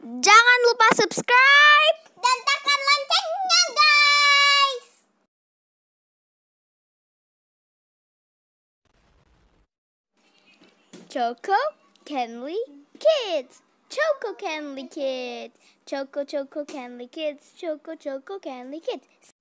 Jangan lupa subscribe dan tekan loncengnya guys. Choco Candy Kids. Choco Candy Kids. Choco Choco Candy Kids. Choco Choco Candy Kids.